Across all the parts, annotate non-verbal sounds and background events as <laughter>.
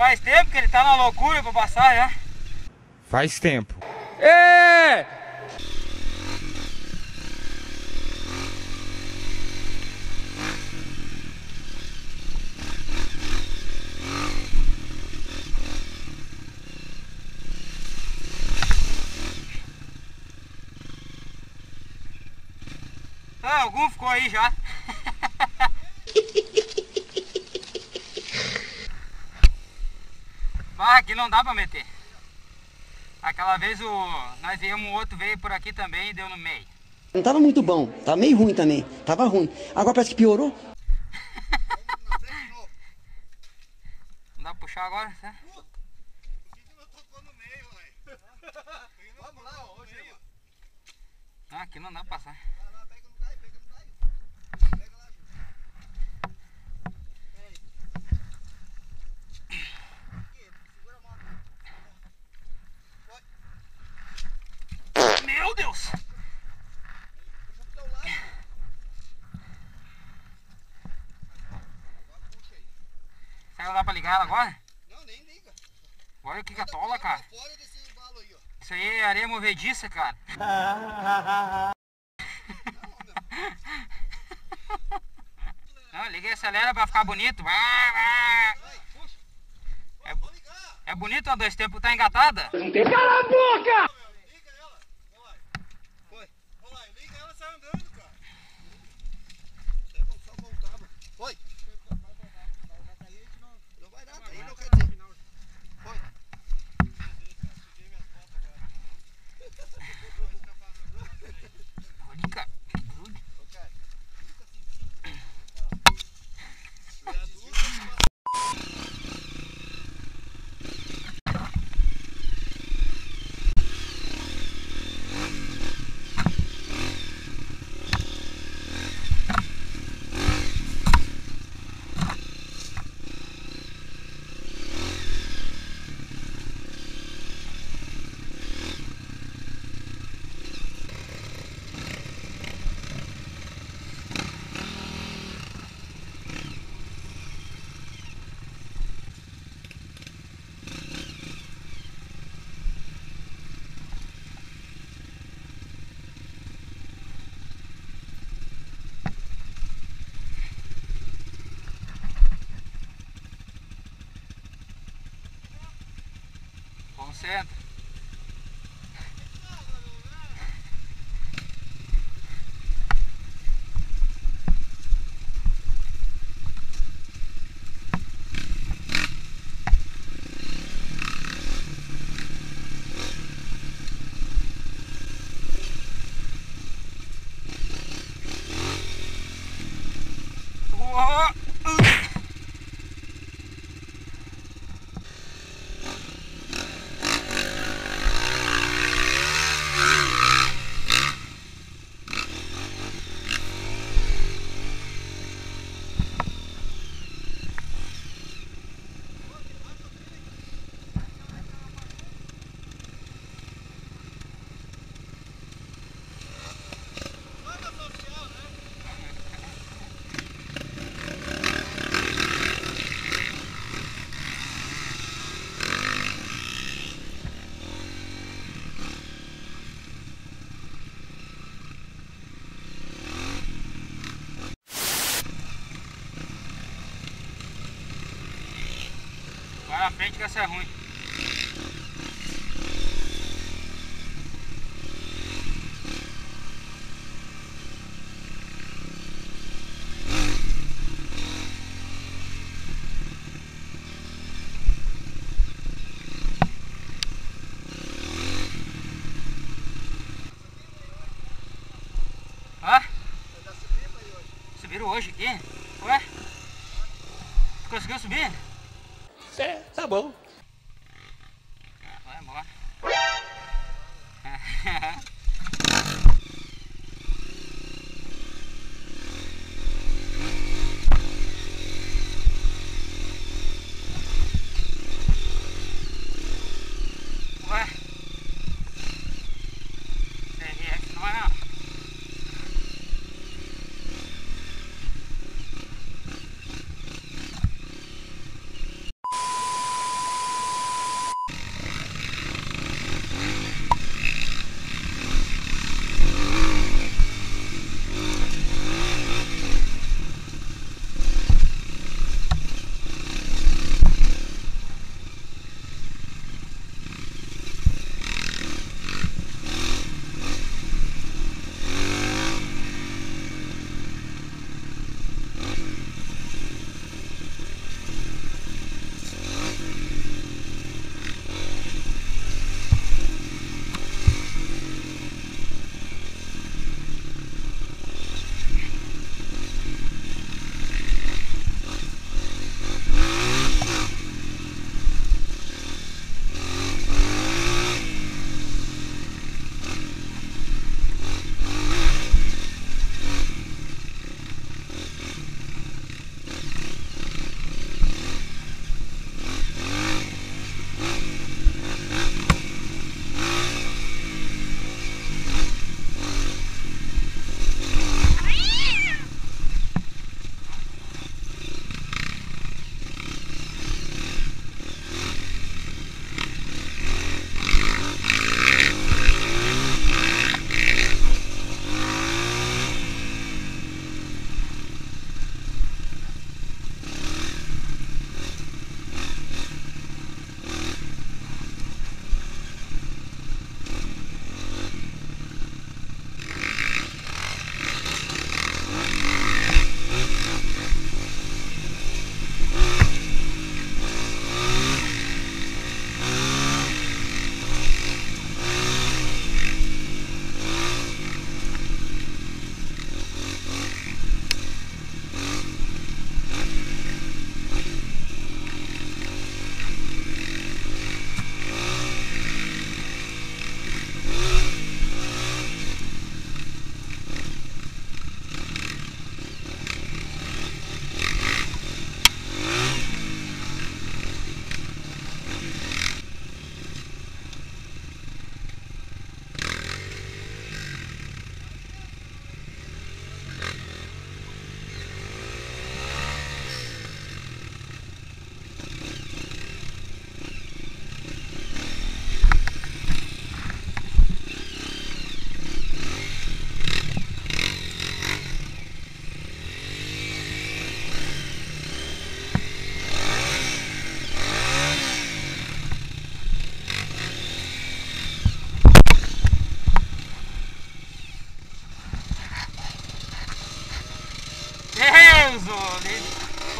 Faz tempo que ele tá na loucura pra passar já. Faz tempo. É! Ah, algum ficou aí já. Bah, aqui não dá pra meter. Aquela vez o. Nós viemos, um outro veio por aqui também e deu no meio. Não tava muito bom, tava meio ruim também. Tava ruim. Agora parece que piorou. Não <laughs> dá pra puxar agora, certo? Ah, aqui não dá pra passar. Meu Deus! Será que não dá pra ligar ela agora? Não, nem liga. Olha o que que atola, cara. Fora desse valo aí, ó. Isso aí é areia movediça, cara. Não, liga e acelera pra ficar bonito. Vai, vai. Vai, puxa. É, Vou ligar. é bonito a dois tempos, tá engatada? Liga ela. Vai. Foi. Vamos lá, liga ela e sai andando, cara. É bom, só voltar, mano. Foi. Não vai nada, aí não quer dizer. Foi. Olha, cara. que grude. Concentra. Na frente que essa é ruim. Hã? Subiram hoje aqui? Ué? Conseguiu subir? É, tá bom.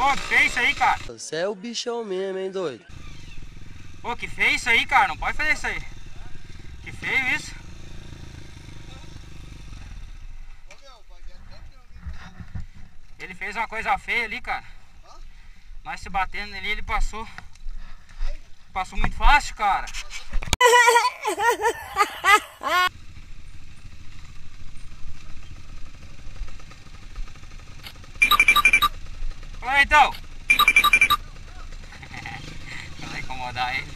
Ô, que feio isso aí, cara. Você é o bichão mesmo, hein, doido? Ô, que feio isso aí, cara. Não pode fazer isso aí. Que feio isso. Ele fez uma coisa feia ali, cara. Nós se batendo nele, ele passou. Passou muito fácil, cara. <laughs> Oi, então. <laughs> Vai incomodar ele.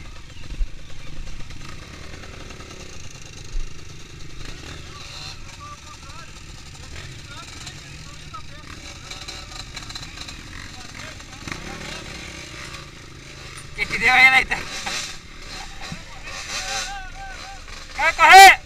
O que que deu aí, Leitão? Vai correr!